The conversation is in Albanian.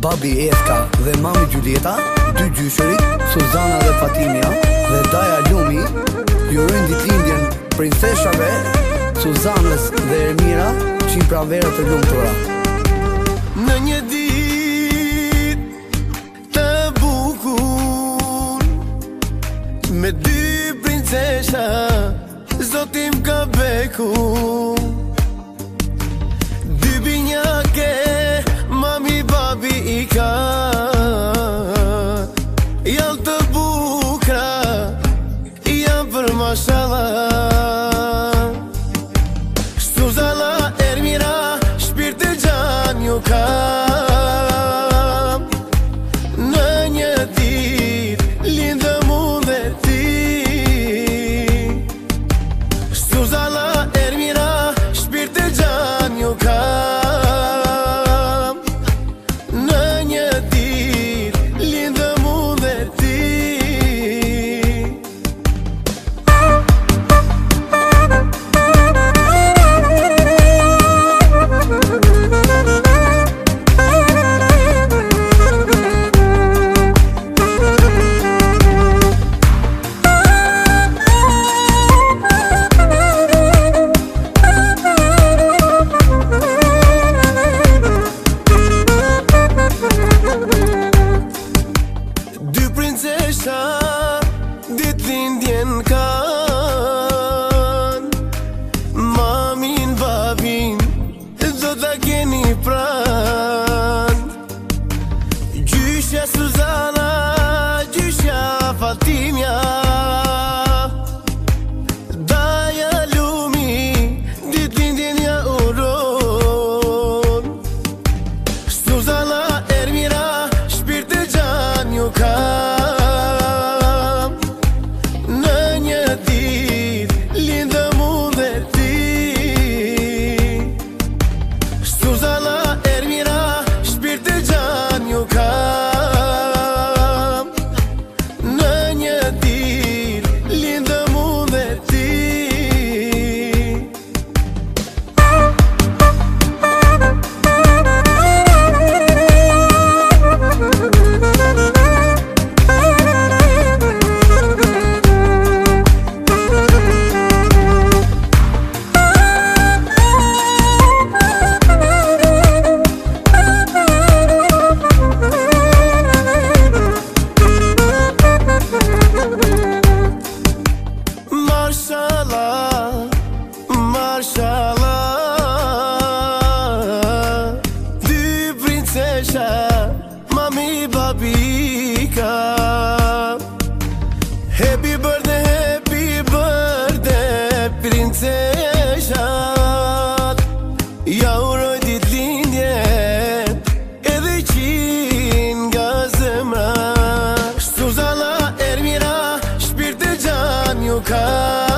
Babi Eska dhe Mami Gjulieta, dy gjyshërit, Suzana dhe Fatimia, dhe Daja Lumi, jurën dit indjen princeshave, Suzanës dhe Ermira, që i pravera të ljumë të Në një dit të bukur, me dy princesha, zotim ka beku, dy binjake, mašala Stuzala Ermira Špirte džanjuka Ka Mamin Babin Zotak e një pran Gjyshe Suzana Happy birthday, happy birthday, princesha Ja uroj dit lindje, edhe qin nga zemra Shtu zala, ermira, shpirë të gjam ju ka